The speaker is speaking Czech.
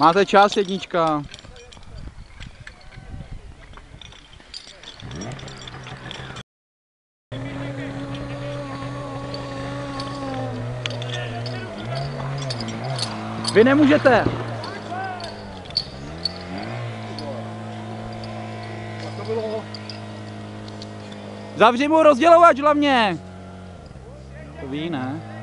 Máte čas, jednička. Vy nemůžete. Zavři mu rozdělovač hlavně. To ví, ne?